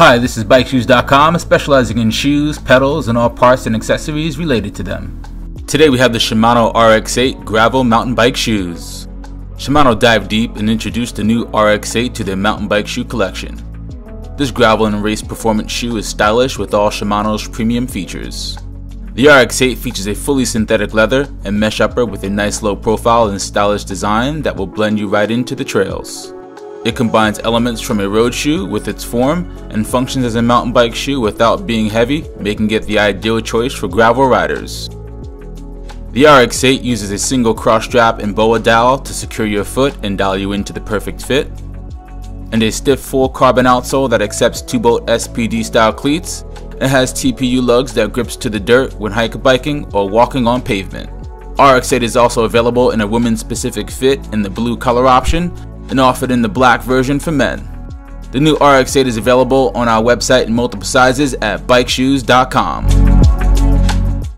Hi, this is BikeShoes.com, specializing in shoes, pedals, and all parts and accessories related to them. Today we have the Shimano RX-8 gravel mountain bike shoes. Shimano dived deep and introduced the new RX-8 to their mountain bike shoe collection. This gravel and race performance shoe is stylish with all Shimano's premium features. The RX-8 features a fully synthetic leather and mesh upper with a nice low profile and stylish design that will blend you right into the trails. It combines elements from a road shoe with its form and functions as a mountain bike shoe without being heavy, making it the ideal choice for gravel riders. The RX-8 uses a single cross strap and BOA dial to secure your foot and dial you into the perfect fit, and a stiff full carbon outsole that accepts 2-bolt SPD style cleats and has TPU lugs that grips to the dirt when hike biking or walking on pavement. RX-8 is also available in a women's specific fit in the blue color option and offered in the black version for men. The new RX-8 is available on our website in multiple sizes at bikeshoes.com.